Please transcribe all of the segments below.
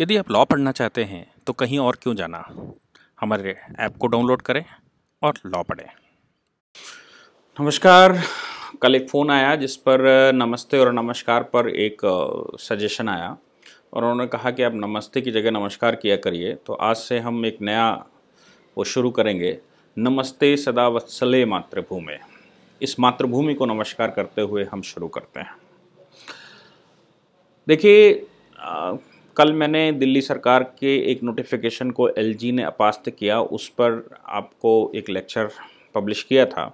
यदि आप लॉ पढ़ना चाहते हैं तो कहीं और क्यों जाना? हमारे ऐप को डाउनलोड करें और लॉ पढ़ें। नमस्कार। कल एक फ़ोन आया जिस पर नमस्ते और नमस्कार पर एक सजेशन आया और उन्होंने कहा कि आप नमस्ते की जगह नमस्कार किया करिए तो आज से हम एक नया वो शुरू करेंगे। नमस्ते सदा वत्सले मातृभूमि। इस मातृभूमि को नमस्कार करते हुए हम शुरू करते हैं। देखिए कल मैंने दिल्ली सरकार के एक नोटिफिकेशन को एलजी ने अपास्त किया, उस पर आपको एक लेक्चर पब्लिश किया था।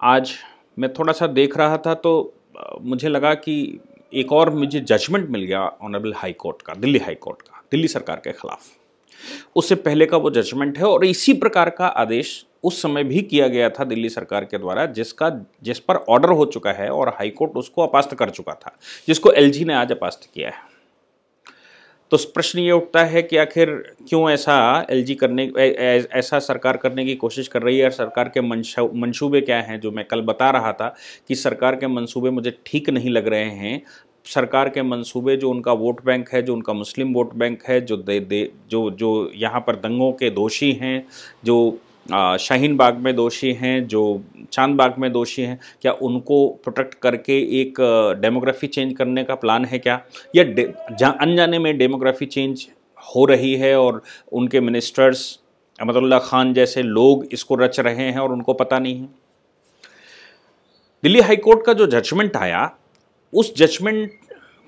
आज मैं थोड़ा सा देख रहा था तो मुझे लगा कि एक और मुझे जजमेंट मिल गया ऑनरेबल हाई कोर्ट का, दिल्ली हाई कोर्ट का, दिल्ली सरकार के खिलाफ। उससे पहले का वो जजमेंट है और इसी प्रकार का आदेश उस समय भी किया गया था दिल्ली सरकार के द्वारा, जिसका, जिस पर ऑर्डर हो चुका है और हाईकोर्ट उसको अपास्त कर चुका था, जिसको एलजी ने आज अपास्त किया है। तो प्रश्न ये उठता है कि आखिर क्यों ऐसा एलजी करने ऐसा सरकार करने की कोशिश कर रही है और सरकार के मंशूबे क्या हैं जो मैं कल बता रहा था कि सरकार के मंसूबे मुझे ठीक नहीं लग रहे हैं। सरकार के मंसूबे जो उनका वोट बैंक है, जो उनका मुस्लिम वोट बैंक है, जो दे दे, जो जो यहाँ पर दंगों के दोषी हैं, जो शाहीन बाग में दोषी हैं, जो चाँद बाग में दोषी हैं, क्या उनको प्रोटेक्ट करके एक डेमोग्राफी चेंज करने का प्लान है क्या? या अनजाने में डेमोग्राफी चेंज हो रही है और उनके मिनिस्टर्स अहमदुल्ला खान जैसे लोग इसको रच रहे हैं और उनको पता नहीं है? दिल्ली हाई कोर्ट का जो जजमेंट आया, उस जजमेंट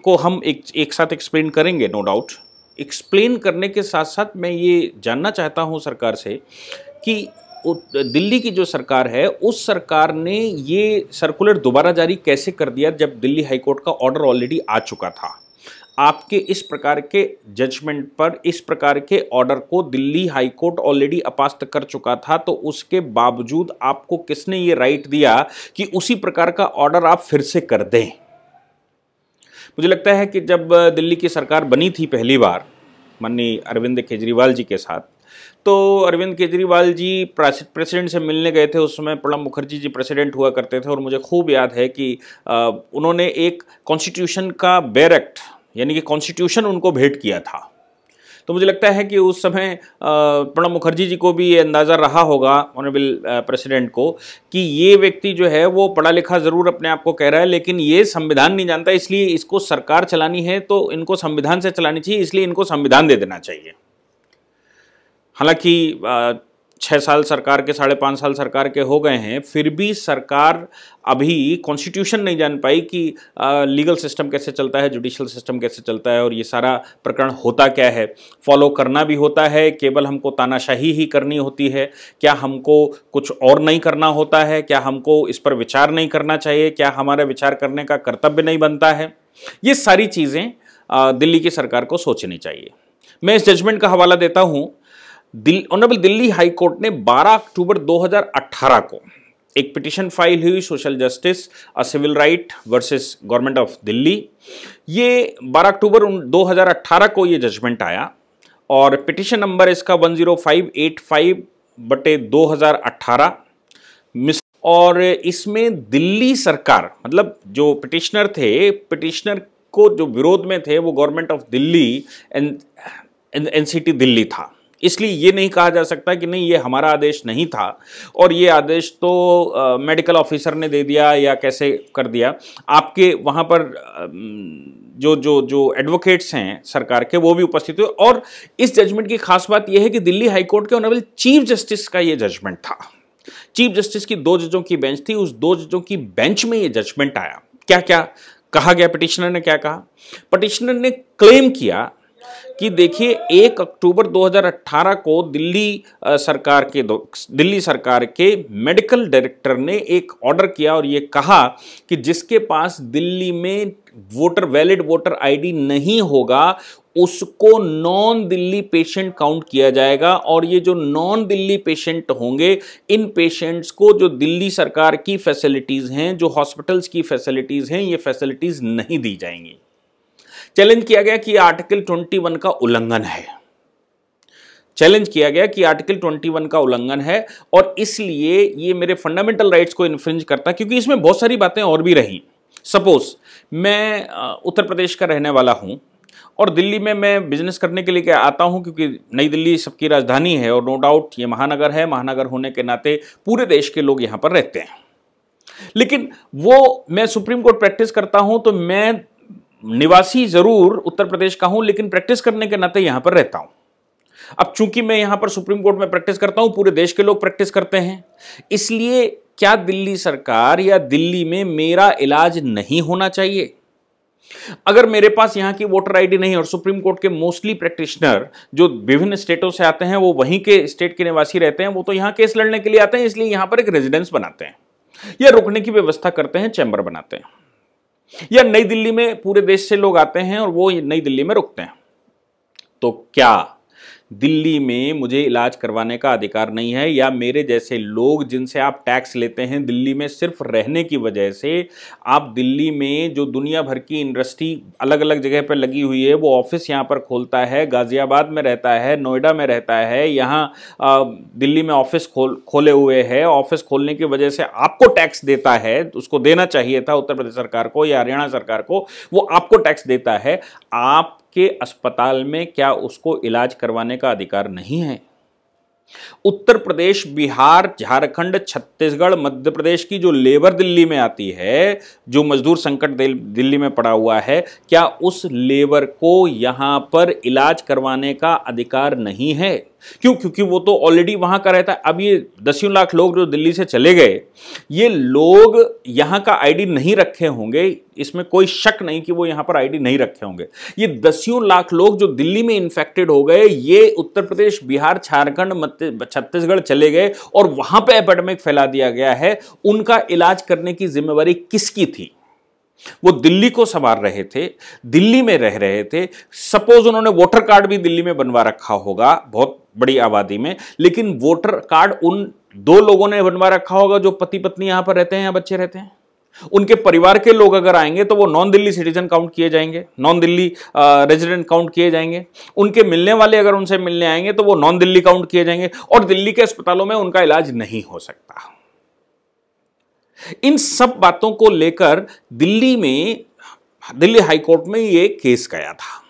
को हम एक एक साथ एक्सप्लेन करेंगे नो डाउट एक्सप्लेन करने के साथ साथ मैं ये जानना चाहता हूँ सरकार से कि दिल्ली की जो सरकार है, उस सरकार ने ये सर्कुलर दोबारा जारी कैसे कर दिया जब दिल्ली हाईकोर्ट का ऑर्डर ऑलरेडी आ चुका था? आपके इस प्रकार के जजमेंट पर, इस प्रकार के ऑर्डर को दिल्ली हाईकोर्ट ऑलरेडी अपास्त कर चुका था तो उसके बावजूद आपको किसने ये राइट दिया कि उसी प्रकार का ऑर्डर आप फिर से कर दें? मुझे लगता है कि जब दिल्ली की सरकार बनी थी पहली बार, माननीय अरविंद केजरीवाल जी के साथ तो अरविंद केजरीवाल जी प्रेसिडेंट से मिलने गए थे, उस समय प्रणब मुखर्जी जी प्रेसिडेंट हुआ करते थे, और मुझे खूब याद है कि उन्होंने एक कॉन्स्टिट्यूशन का बैरक्ट यानी कि कॉन्स्टिट्यूशन उनको भेंट किया था। तो मुझे लगता है कि उस समय प्रणब मुखर्जी जी को भी ये अंदाज़ा रहा होगा ऑनरेबल प्रेसिडेंट को, कि ये व्यक्ति जो है, वो पढ़ा लिखा ज़रूर अपने आप को कह रहा है, लेकिन ये संविधान नहीं जानता, इसलिए इसको सरकार चलानी है तो इनको संविधान से चलानी चाहिए, इसलिए इनको संविधान दे देना चाहिए। हालाँकि छः साल सरकार के, साढ़े पाँच साल सरकार के हो गए हैं, फिर भी सरकार अभी कॉन्स्टिट्यूशन नहीं जान पाई कि लीगल सिस्टम कैसे चलता है जुडिशल सिस्टम कैसे चलता है और ये सारा प्रकरण होता क्या है। फॉलो करना भी होता है, केवल हमको तानाशाही ही करनी होती है। क्या हमको कुछ और नहीं करना होता है? क्या हमको इस पर विचार नहीं करना चाहिए? क्या हमारा विचार करने का कर्तव्य नहीं बनता है? ये सारी चीज़ें दिल्ली की सरकार को सोचनी चाहिए। मैं इस जजमेंट का हवाला देता हूँ ऑनरेबल दिल्ली हाई कोर्ट ने 12 अक्टूबर 2018 को एक पिटिशन फ़ाइल हुई social justice, a civil right versus government of Delhi. ये 12 अक्टूबर 2018 को ये जजमेंट आया और पिटिशन नंबर इसका 10585 बटे 2018 मिस और इसमें दिल्ली सरकार मतलब जो पिटिशनर थे, पिटिशनर को जो विरोध में थे वो government of Delhi N NCT Delhi था। इसलिए ये नहीं कहा जा सकता कि नहीं ये हमारा आदेश नहीं था। और ये आदेश तो आ, मेडिकल ऑफिसर ने दे दिया या कैसे कर दिया। आपके वहाँ पर जो जो जो एडवोकेट्स हैं सरकार के वो भी उपस्थित हुए। और इस जजमेंट की खास बात यह है कि दिल्ली हाईकोर्ट के ऑनरेबल चीफ जस्टिस का ये जजमेंट था। चीफ जस्टिस की दो जजों की बेंच थी उस दो जजों की बेंच में ये जजमेंट आया। क्या क्या कहा गया पिटिशनर ने क्या कहा? पिटिशनर ने क्लेम किया कि देखिए, एक अक्टूबर 2018 को दिल्ली सरकार के दिल्ली सरकार के मेडिकल डायरेक्टर ने एक ऑर्डर किया और ये कहा कि जिसके पास दिल्ली में वोटर, वैलिड वोटर आईडी नहीं होगा, उसको नॉन दिल्ली पेशेंट काउंट किया जाएगा और ये जो नॉन दिल्ली पेशेंट होंगे, इन पेशेंट्स को जो दिल्ली सरकार की फैसिलिटीज़ हैं, जो हॉस्पिटल्स की फैसिलिटीज़ हैं, ये फैसिलिटीज़ नहीं दी जाएँगी। चैलेंज किया गया कि आर्टिकल 21 का उल्लंघन है। चैलेंज किया गया कि आर्टिकल 21 का उल्लंघन है और इसलिए ये मेरे फंडामेंटल राइट्स को इन्फ्रिंज करता क्योंकि इसमें बहुत सारी बातें और भी रही। सपोज़ मैं उत्तर प्रदेश का रहने वाला हूँ और दिल्ली में मैं बिज़नेस करने के लिए क्या आता हूँ क्योंकि नई दिल्ली सबकी राजधानी है और नो डाउट ये महानगर है। महानगर होने के नाते पूरे देश के लोग यहाँ पर रहते हैं। लेकिन वो मैं सुप्रीम कोर्ट प्रैक्टिस करता हूँ तो मैं निवासी ज़रूर उत्तर प्रदेश का हूँ, लेकिन प्रैक्टिस करने के नाते यहाँ पर रहता हूँ। अब चूँकि मैं यहाँ पर सुप्रीम कोर्ट में प्रैक्टिस करता हूँ, पूरे देश के लोग प्रैक्टिस करते हैं, इसलिए क्या दिल्ली सरकार या दिल्ली में मेरा इलाज नहीं होना चाहिए? अगर मेरे पास यहाँ की वोटर आईडी नहीं और सुप्रीम कोर्ट के मोस्टली प्रैक्टिशनर जो विभिन्न स्टेटों से आते हैं, वो वहीं के स्टेट के निवासी रहते हैं, वो तो यहाँ केस लड़ने के लिए आते हैं, इसलिए यहाँ पर एक रेजिडेंस बनाते हैं, या रुकने की व्यवस्था करते हैं चैम्बर बनाते हैं। या नई दिल्ली में पूरे देश से लोग आते हैं और वो नई दिल्ली में रुकते हैं। तो क्या दिल्ली में मुझे इलाज करवाने का अधिकार नहीं है या मेरे जैसे लोग जिनसे आप टैक्स लेते हैं दिल्ली में सिर्फ़ रहने की वजह से, आप दिल्ली में जो दुनिया भर की इंडस्ट्री अलग अलग जगह पर लगी हुई है, वो ऑफ़िस यहाँ पर खोलता है, गाज़ियाबाद में रहता है, नोएडा में रहता है, यहाँ दिल्ली में ऑफ़िस खोल, खोले हुए है, ऑफ़िस खोलने की वजह से आपको टैक्स देता है, उसको देना चाहिए था उत्तर प्रदेश सरकार को या हरियाणा सरकार को, वो आपको टैक्स देता है, आप के अस्पताल में क्या उसको इलाज करवाने का अधिकार नहीं है? उत्तर प्रदेश, बिहार, झारखंड, छत्तीसगढ़, मध्य प्रदेश की जो लेबर दिल्ली में आती है, जो मजदूर संकट दिल्ली में पड़ा हुआ है, क्या उस लेबर को यहाँ पर इलाज करवाने का अधिकार नहीं है? क्यों? क्योंकि वो तो ऑलरेडी वहाँ का रहता है। अब ये दसियों लाख लोग जो दिल्ली से चले गए, ये लोग यहाँ का आईडी नहीं रखे होंगे। इसमें कोई शक नहीं कि वो यहाँ पर आईडी नहीं रखे होंगे। ये दसियों लाख लोग जो दिल्ली में इन्फेक्टेड हो गए, ये उत्तर प्रदेश, बिहार, झारखंड छत्तीसगढ़ चले गए और वहाँ पर एपेडमिक फैला दिया गया है। उनका इलाज करने की जिम्मेवारी किसकी थी? वो दिल्ली को संवार रहे थे, दिल्ली में रह रहे थे। सपोज़ उन्होंने वोटर कार्ड भी दिल्ली में बनवा रखा होगा, बहुत बड़ी आबादी में, लेकिन वोटर कार्ड उन दो लोगों ने बनवा रखा होगा जो पति पत्नी यहाँ पर रहते हैं या बच्चे रहते हैं। उनके परिवार के लोग अगर आएँगे तो वो नॉन दिल्ली सिटीजन काउंट किए जाएँगे नॉन दिल्ली रेजिडेंट काउंट किए जाएँगे। उनके मिलने वाले अगर उनसे मिलने आएँगे तो वो नॉन दिल्ली काउंट किए जाएँगे और दिल्ली के अस्पतालों में उनका इलाज नहीं हो सकता। इन सब बातों को लेकर दिल्ली में, दिल्ली हाईकोर्ट में ये केस गया था।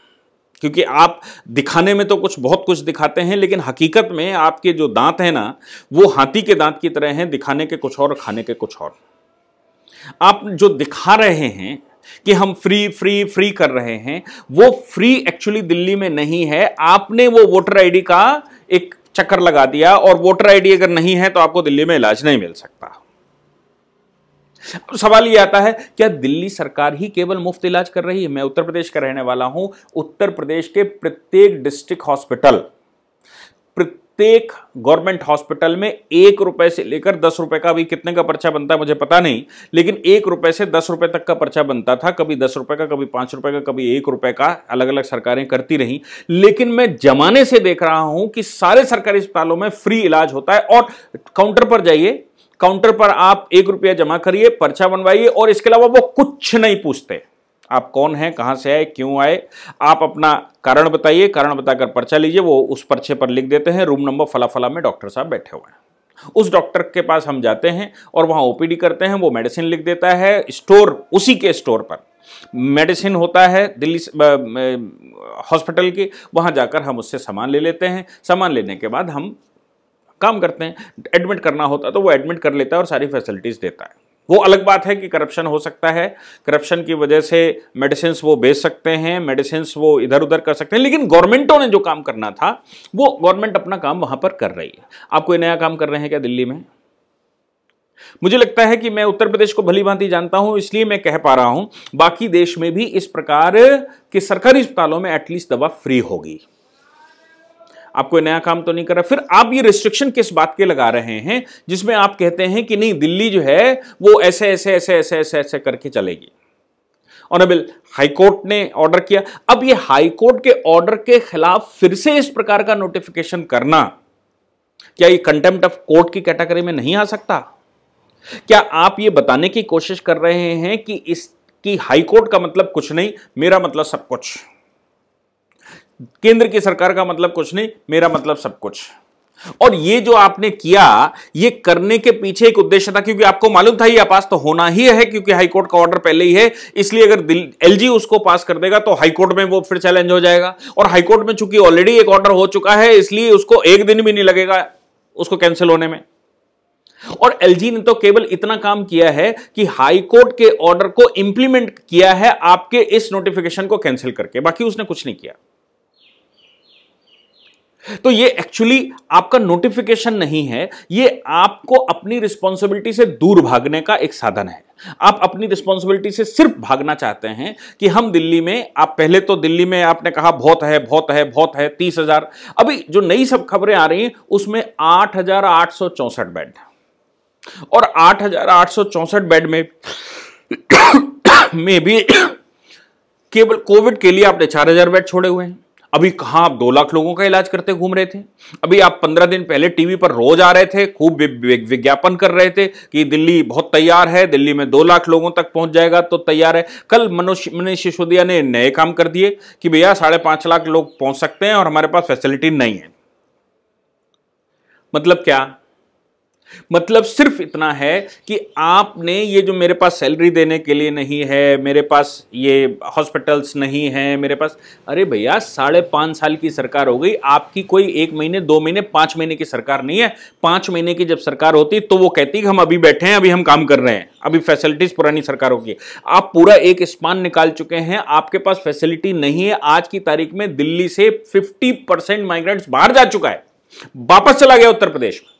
क्योंकि आप दिखाने में तो कुछ, बहुत कुछ दिखाते हैं, लेकिन हकीकत में आपके जो दांत हैं ना, वो हाथी के दांत की तरह हैं, दिखाने के कुछ और, खाने के कुछ और। आप जो दिखा रहे हैं कि हम फ्री फ्री फ्री कर रहे हैं, वो फ्री एक्चुअली दिल्ली में नहीं है। आपने वो वोटर आईडी का एक चक्कर लगा दिया, और वोटर आईडी अगर नहीं है तो आपको दिल्ली में इलाज नहीं मिल सकता। अब सवाल ये आता है, क्या दिल्ली सरकार ही केवल मुफ़्त इलाज कर रही है? मैं उत्तर प्रदेश का रहने वाला हूँ, उत्तर प्रदेश के प्रत्येक डिस्ट्रिक्ट हॉस्पिटल, प्रत्येक गवर्नमेंट हॉस्पिटल में एक रुपए से लेकर दस रुपए का भी कितने का पर्चा बनता है मुझे पता नहीं, लेकिन एक रुपए से दस रुपए तक का पर्चा बनता था, कभी दस रुपए का, कभी पाँच रुपए का, कभी एक रुपए का अलग अलग सरकारें करती रही। लेकिन मैं जमाने से देख रहा हूँ कि सारे सरकारी अस्पतालों में फ्री इलाज होता है और काउंटर पर जाइए काउंटर पर आप एक रुपया जमा करिए, पर्चा बनवाइए और इसके अलावा वो कुछ नहीं पूछते। आप कौन हैं, कहाँ से आए, क्यों आए? आप अपना कारण बताइए, कारण बताकर पर्चा लीजिए, वो उस पर्चे पर लिख देते हैं, रूम नंबर फला फला में डॉक्टर साहब बैठे हुए हैं। उस डॉक्टर के पास हम जाते हैं और वहाँ ओपीडी करते हैं, वो मेडिसिन लिख देता है, स्टोर, उसी के स्टोर पर। मेडिसिन होता है दिल्ली हॉस्पिटल की, वहाँ जाकर हम उससे सामान ले लेते हैं। सामान लेने के बाद हम काम करते हैं एडमिट करना होता है तो वो एडमिट कर लेता है और सारी फैसिलिटीज़ देता है। वो अलग बात है कि करप्शन हो सकता है करप्शन की वजह से मेडिसिन वो बेच सकते हैं मेडिसिन वो इधर उधर कर सकते हैं, लेकिन गवर्नमेंटों ने जो काम करना था, वो गवर्नमेंट अपना काम वहाँ पर कर रही है। आप कोई नया काम कर रहे हैं क्या दिल्ली में? मुझे लगता है कि मैं उत्तर प्रदेश को भली भांति जानता हूँ, इसलिए मैं कह पा रहा हूँ, बाकी देश में भी इस प्रकार के सरकारी अस्पतालों में एटलीस्ट दवा फ्री होगी। आप कोई नया काम तो नहीं कर रहा। फिर आप ये रिस्ट्रिक्शन किस बात के लगा रहे हैं, जिसमें आप कहते हैं कि नहीं, दिल्ली जो है, वो ऐसे ऐसे ऐसे ऐसे ऐसे ऐसे करके चलेगी। ऑनरेबल हाईकोर्ट ने ऑर्डर किया। अब ये हाईकोर्ट के ऑर्डर के खिलाफ फिर से इस प्रकार का नोटिफिकेशन करना, क्या ये कंटेम्प्ट ऑफ़ कोर्ट की कैटेगरी में नहीं आ सकता? क्या आप ये बताने की कोशिश कर रहे हैं कि इसकी हाईकोर्ट का मतलब कुछ नहीं, मेरा मतलब सब कुछ? केंद्र की सरकार का मतलब कुछ नहीं, मेरा मतलब सब कुछ। और ये जो आपने किया, ये करने के पीछे एक उद्देश्य था, क्योंकि आपको मालूम था ये पास तो होना ही है, क्योंकि हाईकोर्ट का ऑर्डर पहले ही है, इसलिए अगर एलजी उसको पास कर देगा तो हाईकोर्ट में वो फिर चैलेंज हो जाएगा। और हाईकोर्ट में चूँकि ऑलरेडी एक ऑर्डर हो चुका है, इसलिए उसको एक दिन भी नहीं लगेगा, उसको कैंसिल होने में। और एलजी ने तो केवल इतना काम किया है कि हाईकोर्ट के ऑर्डर को इंप्लीमेंट किया है, आपके इस नोटिफिकेशन को कैंसिल करके, बाकी उसने कुछ नहीं किया। तो ये एक्चुअली आपका नोटिफिकेशन नहीं है, ये आपको अपनी रिस्पॉन्सिबिलिटी से दूर भागने का एक साधन है। आप अपनी रिस्पॉन्सिबिलिटी से सिर्फ़ भागना चाहते हैं कि हम दिल्ली में, आप पहले तो दिल्ली में आपने कहा बहुत है बहुत है बहुत है, तीस हज़ार। अभी जो नई सब खबरें आ रही हैं, उसमें आठ हज़ार आठ सौ चौसठ बेड और आठ हज़ार आठ सौ चौसठ बेड में में भी केवल कोविड के लिए आपने चार हज़ार बेड छोड़े हुए हैं। अभी कहा आप दो लाख लोगों का इलाज करते घूम रहे थे? अभी आप पंद्रह दिन पहले टीवी पर रोज आ रहे थे, खूब विज्ञापन कर रहे थे कि दिल्ली बहुत तैयार है, दिल्ली में दो लाख लोगों तक पहुँच जाएगा तो तैयार है। कल मनोज, मनीष सिसोदिया ने नए काम कर दिए कि भैया साढ़े पाँच लाख लोग पहुँच सकते हैं और हमारे पास फैसिलिटी नहीं है। मतलब क्या? मतलब सिर्फ़ इतना है कि आपने ये जो मेरे पास सैलरी देने के लिए नहीं है, मेरे पास ये हॉस्पिटल्स नहीं है, मेरे पास, अरे भैया, साढ़े पाँच साल की सरकार हो गई, आपकी कोई एक महीने, दो महीने, पाँच महीने की सरकार नहीं है। पाँच महीने की जब सरकार होती तो वो कहती कि हम अभी बैठे हैं, अभी हम काम कर रहे हैं, अभी फैसिलिटीज़ पुरानी सरकारों की आप पूरा एक स्पान निकाल चुके हैं, आपके पास फैसिलिटी नहीं है, आज की तारीख में दिल्ली से फिफ्टी माइग्रेंट्स बाहर जा चुका है, वापस चला गया उत्तर प्रदेश में।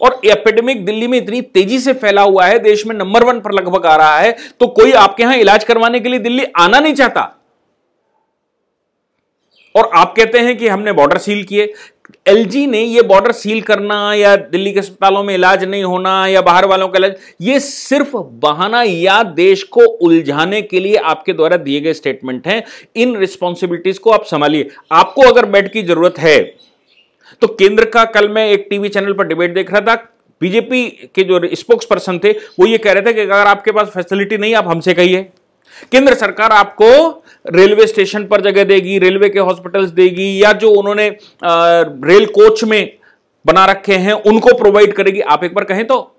और एपिडेमिक दिल्ली में इतनी तेज़ी से फैला हुआ है, देश में नंबर वन पर लगभग आ रहा है तो कोई आपके यहाँ इलाज करवाने के लिए दिल्ली आना नहीं चाहता? और आप कहते हैं कि हमने बॉर्डर सील किए। एलजी ने ये बॉर्डर सील करना या दिल्ली के अस्पतालों में इलाज नहीं होना या बाहर वालों का इलाज, ये सिर्फ़ बहाना या देश को उलझाने के लिए आपके द्वारा दिए गए स्टेटमेंट हैं। इन रिस्पॉन्सिबिलिटीज को आप संभालिए। आपको अगर बेड की ज़रूरत है तो केंद्र का कल मैं एक टीवी चैनल पर डिबेट देख रहा था। बीजेपी के जो स्पोक्स पर्सन थे, वो ये कह रहे थे कि अगर आपके पास फैसिलिटी नहीं, आप हमसे कहिए। केंद्र सरकार आपको रेलवे स्टेशन पर जगह देगी, रेलवे के हॉस्पिटल्स देगी, या जो उन्होंने रेल कोच में बना रखे हैं, उनको प्रोवाइड करेगी। आप एक बार कहें तो।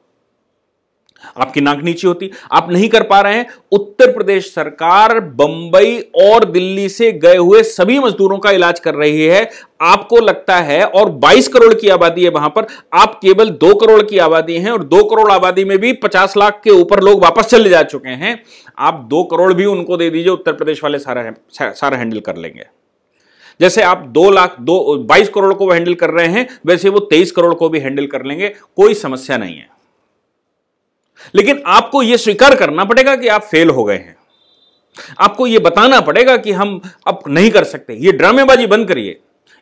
आपकी नाक नीचे होती। आप नहीं कर पा रहे हैं। उत्तर प्रदेश सरकार बंबई और दिल्ली से गए हुए सभी मजदूरों का इलाज कर रही है। आपको लगता है और 22 करोड़ की आबादी है वहाँ पर। आप केवल दो करोड़ की आबादी हैं और दो करोड़ आबादी में भी 50 लाख के ऊपर लोग वापस चले जा चुके हैं। आप दो करोड़ भी उनको दे दीजिए, उत्तर प्रदेश वाले सारा सारा हैंडल कर लेंगे। जैसे आप दो लाख, दो, बाईस करोड़ को हैंडल कर रहे हैं, वैसे वो तेईस करोड़ को भी हैंडल कर लेंगे। कोई समस्या नहीं है। लेकिन आपको यह स्वीकार करना पड़ेगा कि आप फेल हो गए हैं। आपको यह बताना पड़ेगा कि हम अब नहीं कर सकते। ये ड्रामेबाजी बंद करिए।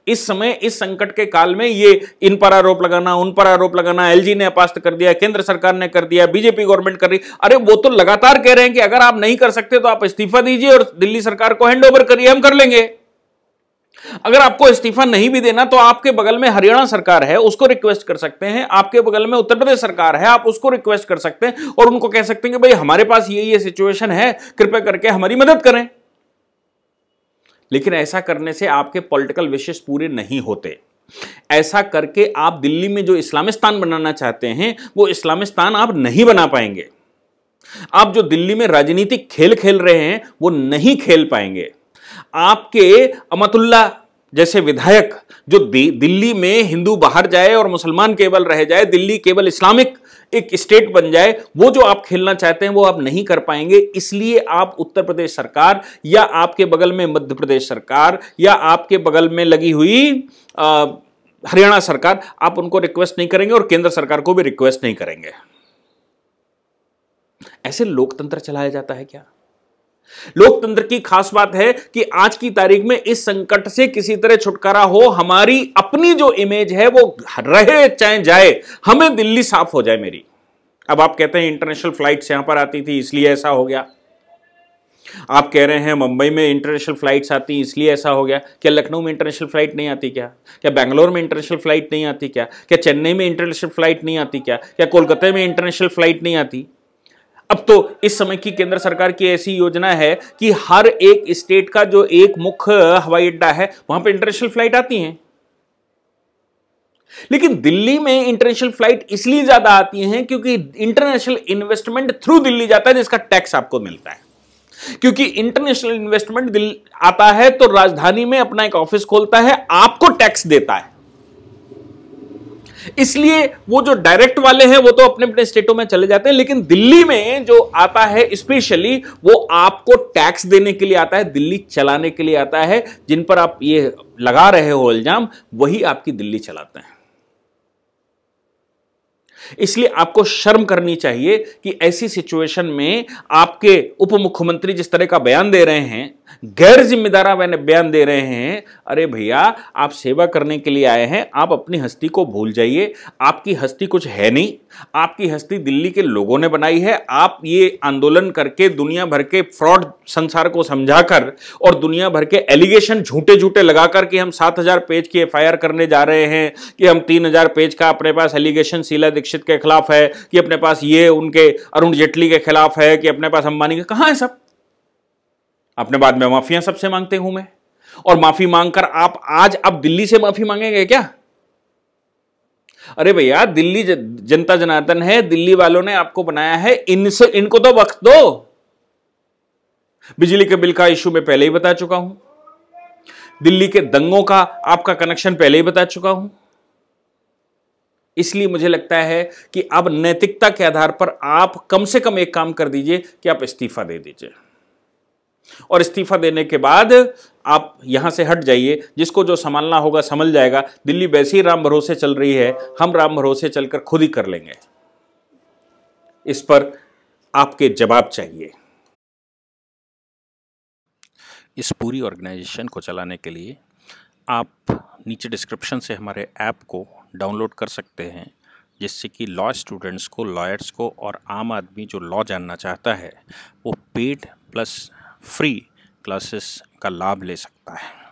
इस समय, इस संकट के काल में ये इन पर आरोप लगाना, उन पर आरोप लगाना एलजी ने अपास्त कर दिया, केंद्र सरकार ने कर दिया बीजेपी गवर्नमेंट कर रही। अरे, वो तो लगातार कह रहे हैं कि अगर आप नहीं कर सकते तो आप इस्तीफा दीजिए और दिल्ली सरकार को हैंड करिए, हम कर लेंगे। अगर आपको इस्तीफा नहीं भी देना तो आपके बगल में हरियाणा सरकार है, उसको रिक्वेस्ट कर सकते हैं। आपके बगल में उत्तर प्रदेश सरकार है, आप उसको रिक्वेस्ट कर सकते हैं और उनको कह सकते हैं कि भाई, हमारे पास ये ये सिचुएशन है, कृपया करके हमारी मदद करें। लेकिन ऐसा करने से आपके पॉलिटिकल विशेष पूरे नहीं होते। ऐसा करके आप दिल्ली में जो इस्लामिस्तान बनाना चाहते हैं, वो इस्लामिस्तान आप नहीं बना पाएँगे। आप जो दिल्ली में राजनीतिक खेल खेल रहे हैं, वो नहीं खेल पाएँगे। आपके अमतुल्ला जैसे विधायक जो दिल्ली में हिंदू बाहर जाए और मुसलमान केवल रह जाए, दिल्ली केवल इस्लामिक एक स्टेट बन जाए, वो जो आप खेलना चाहते हैं, वो आप नहीं कर पाएँगे। इसलिए आप उत्तर प्रदेश सरकार या आपके बगल में मध्य प्रदेश सरकार या आपके बगल में लगी हुई हरियाणा सरकार, आप उनको रिक्वेस्ट नहीं करेंगे और केंद्र सरकार को भी रिक्वेस्ट नहीं करेंगे। ऐसे लोकतंत्र चलाया जाता है क्या? लोकतंत्र की खास बात है कि आज की तारीख में इस संकट से किसी तरह छुटकारा हो, हमारी अपनी जो इमेज है वो रहे, चाहे जाए, हमें दिल्ली साफ़ हो जाए मेरी। अब आप कहते हैं इंटरनेशनल फ्लाइट्स यहाँ पर आती थी, इसलिए ऐसा हो गया। आप कह रहे हैं मुंबई में इंटरनेशनल फ्लाइट्स आती इसलिए ऐसा हो गया। क्या लखनऊ में इंटरनेशनल फ़्लाइट नहीं आती क्या? क्या बैंगलोर में इंटरनेशनल फ़्लाइट नहीं आती क्या? क्या चेन्नई में इंटरनेशनल फ़्लाइट नहीं आती क्या? क्या कोलकाता में इंटरनेशनल फ़्लाइट नहीं आती? अब तो इस समय की केंद्र सरकार की ऐसी योजना है कि हर एक स्टेट का जो एक मुख्य हवाई अड्डा है, वहाँ पर इंटरनेशनल फ़्लाइट आती हैं। लेकिन दिल्ली में इंटरनेशनल फ़्लाइट इसलिए ज़्यादा आती हैं क्योंकि इंटरनेशनल इन्वेस्टमेंट थ्रू दिल्ली जाता है, जिसका टैक्स आपको मिलता है। क्योंकि इंटरनेशनल इन्वेस्टमेंट आता है तो राजधानी में अपना एक ऑफ़िस खोलता है, आपको टैक्स देता है। इसलिए वो जो डायरेक्ट वाले हैं, वो तो अपने अपने स्टेटों में चले जाते हैं, लेकिन दिल्ली में जो आता है स्पेशली वो आपको टैक्स देने के लिए आता है, दिल्ली चलाने के लिए आता है, जिन पर आप ये लगा रहे हो इल्ज़ाम, वही आपकी दिल्ली चलाते हैं। इसलिए आपको शर्म करनी चाहिए कि ऐसी सिचुएशन में आपके उप मुख्यमंत्री जिस तरह का बयान दे रहे हैं गैर जिम्मेदारा बयान दे रहे हैं। अरे भैया, आप सेवा करने के लिए आए हैं, आप अपनी हस्ती को भूल जाइए। आपकी हस्ती कुछ है नहीं। आपकी हस्ती दिल्ली के लोगों ने बनाई है। आप ये आंदोलन करके, दुनिया भर के फ्रॉड संसार को समझाकर और दुनिया भर के एलिगेशन झूठे झूठे लगाकर कि हम सात हज़ार पेज की एफ़ करने जा रहे हैं, कि हम तीन हज़ार पेज का अपने पास एलिगेशन शीला दीक्षित के खिलाफ है, कि अपने पास ये उनके, अरुण जेटली के खिलाफ है, कि अपने पास अंबानी के कहाँ है सब? अपने बाद में माफिया सबसे मांगते हूँ मैं। और माफ़ी मांगकर आप आज अब दिल्ली से माफ़ी मांगेंगे क्या? अरे भैया, दिल्ली जनता जनार्दन है, दिल्ली वालों ने आपको बनाया है, इनसे, इनको तो वक्त दो। बिजली के बिल का इश्यू मैं पहले ही बता चुका हूँ। दिल्ली के दंगों का आपका कनेक्शन पहले ही बता चुका हूँ। इसलिए मुझे लगता है कि अब नैतिकता के आधार पर आप कम से कम एक काम कर दीजिए कि आप इस्तीफा दे दीजिए। और इस्तीफा देने के बाद आप यहाँ से हट जाइए। जिसको जो संभालना होगा, संभल जाएगा। दिल्ली वैसे ही राम भरोसे चल रही है, हम राम भरोसे चलकर खुद ही कर लेंगे। इस पर आपके जवाब चाहिए। इस पूरी ऑर्गेनाइजेशन को चलाने के लिए आप नीचे डिस्क्रिप्शन से हमारे ऐप को डाउनलोड कर सकते हैं, जिससे कि लॉ स्टूडेंट्स को, लॉयर्स को और आम आदमी जो लॉ जानना चाहता है, वो पेड प्लस फ्री क्लासेस का लाभ ले सकता है।